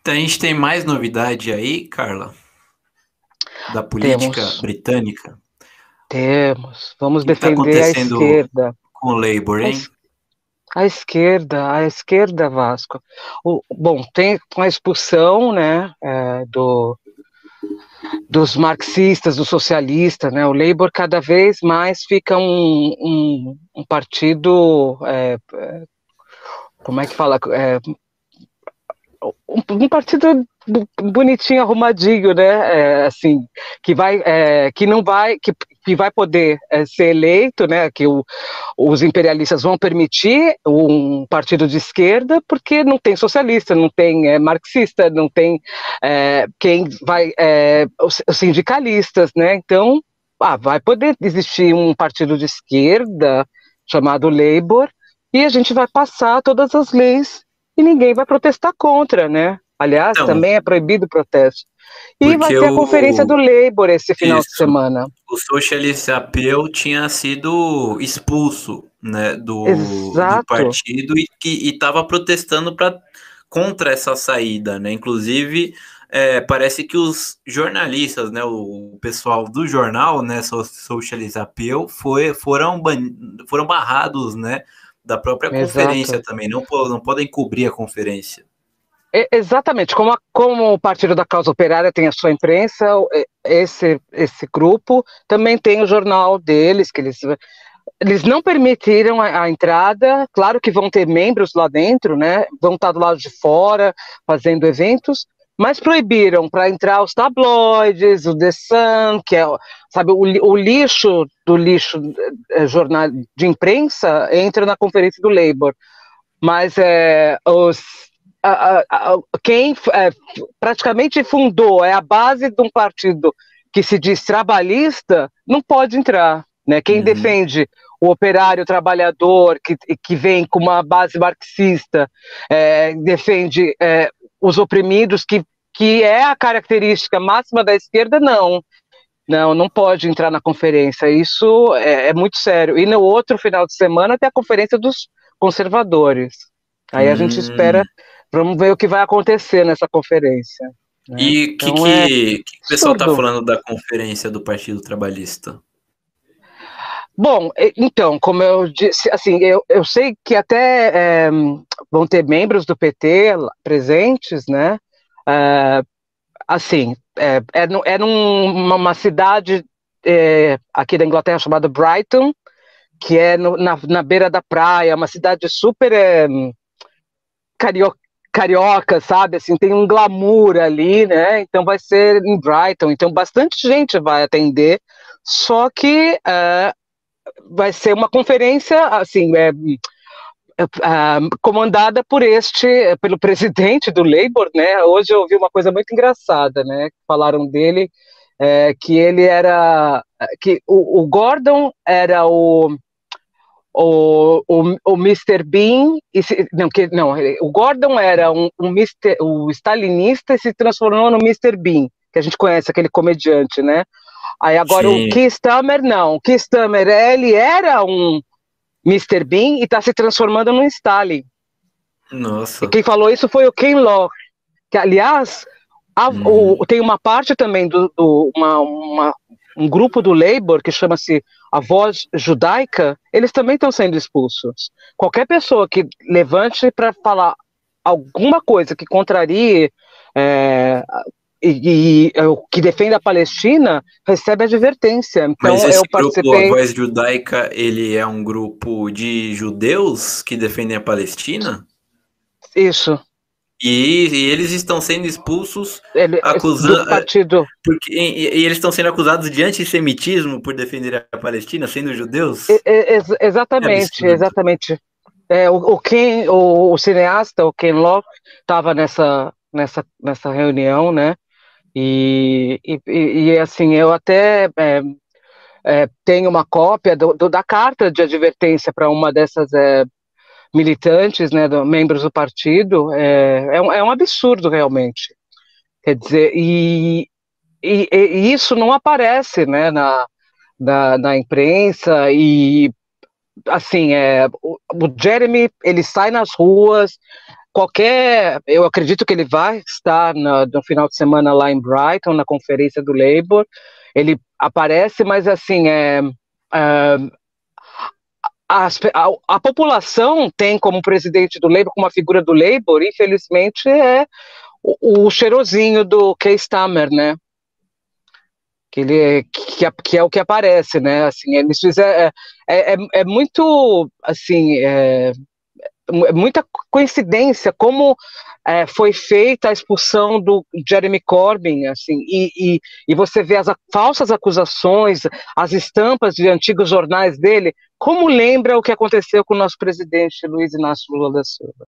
Então, a gente tem mais novidade aí, Carla? Da política Temos. britânica? Temos. Vamos tá defender a acontecendo esquerda. Com o Labour, A, hein? a esquerda, a esquerda, Vasco. O, bom, tem com a expulsão, né, é, do, dos marxistas, dos socialistas, né, o Labour cada vez mais fica um, um, um partido, é, é, como é que fala, É, um, partido bonitinho, arrumadinho, né, é, assim, que vai, é, que não vai, que, que vai poder é, ser eleito, né, que o, os imperialistas vão permitir um partido de esquerda, porque não tem socialista, não tem é, marxista, não tem é, quem vai, é, os, os sindicalistas, né, então, ah, vai poder existir um partido de esquerda chamado Labour, e a gente vai passar todas as leis e ninguém vai protestar contra, né? Aliás, Então, também é proibido o protesto. E vai porque ter a o- conferência do Labour esse final de Isso. semana. O Socialist Appeal tinha sido expulso né, do, do partido e que estava protestando pra, contra essa saída. Né? Inclusive, é, parece que os jornalistas, né, o pessoal do jornal, né, So- Socialist Appeal, foi, foram, ban- foram barrados né, da própria Exato. conferência também. Não, não podem cobrir a conferência. E- Exatamente, como, a- como o Partido da Causa Operária tem a sua imprensa, esse, esse grupo também tem o jornal deles, que eles, eles não permitiram a, a entrada, claro que vão ter membros lá dentro, né, vão estar do lado de fora, fazendo eventos, mas proibiram para entrar os tabloides, o The Sun, que é, sabe, o, o lixo do lixo eh, jornal de imprensa entra na conferência do Labour, mas é, os a- a- a- quem é, praticamente fundou, é a base de um partido que se diz trabalhista, não pode entrar. Né? Quem Uhum. defende o operário trabalhador, que, que vem com uma base marxista, é, defende é, os oprimidos, que, que é a característica máxima da esquerda, não. Não, não pode entrar na conferência. Isso é, é muito sério. E no outro final de semana tem a conferência dos conservadores. Aí a gente Hum. espera, vamos ver o que vai acontecer nessa conferência. né? E o que, Então que, é que o pessoal está falando da conferência do Partido Trabalhista? Bom, então, como eu disse, assim, eu, eu sei que até é, vão ter membros do PT presentes, né? É, assim, é, é, é numa uma cidade é, aqui da Inglaterra chamada Brighton, que é no- na, na beira da praia, uma cidade super é, cario- carioca, sabe? Assim, tem um glamour ali, né? Então vai ser em Brighton, então bastante gente vai atender, só que é, vai ser uma conferência assim é, é, ah, comandada por este pelo presidente do Labour né hoje eu ouvi uma coisa muito engraçada né falaram dele é, que ele era que o, o Gordon era o o, o, o Mr. Bean e se, não que não o Gordon era um, um Mr. o stalinista e se transformou no Mr. Bean que a gente conhece aquele comediante né Aí agora Sim. o Keith Stammer não. O Keith Stammer, ele era um Mr. Bean e está se transformando num Stalin. Nossa. E quem falou isso foi o Ken Loach, que aliás a- Uhum. o- tem uma parte também do, do- uma, uma- um grupo do Labour que chama-se a Voz Judaica, eles também estão sendo expulsos. Qualquer pessoa que levante para falar alguma coisa que contrarie é, e, e, o que defenda a Palestina recebe advertência. Então Mas esse eu grupo, a participei. Voz Judaica, ele é um grupo de judeus que defendem a Palestina? Isso. E, e eles estão sendo expulsos Ele, Acusa- do partido. porque e, e eles estão sendo acusados de antissemitismo por defender a Palestina, sendo judeus? Ex- exatamente, absurdo. exatamente. É, o, o Ken, o, o cineasta, o Ken Loach, estava nessa, nessa, nessa reunião, né? E, e, e, assim, eu até é, é, tenho uma cópia do, do- da carta de advertência para uma dessas é, militantes, né, do, membros do partido. É, é, um, é um absurdo, realmente. Quer dizer, e, e, e isso não aparece, né, na, na, na imprensa e assim, é, o Jeremy, ele sai nas ruas, qualquer. Eu acredito que ele vai estar no, no final de semana lá em Brighton, na conferência do Labour. Ele aparece, mas assim, é, é a, a, a, população tem como presidente do Labour, como uma figura do Labour, infelizmente, é o, o cheirosinho do Keir Starmer, né? Que, ele, que, que, é o que aparece, né? Assim, eles fizeram, é, é, é muito, assim, é, é muita coincidência como é, foi feita a expulsão do Jeremy Corbyn, assim, e, e, e você vê as falsas acusações, as estampas de antigos jornais dele, como lembra o que aconteceu com o nosso presidente Luiz Inácio Lula da Silva.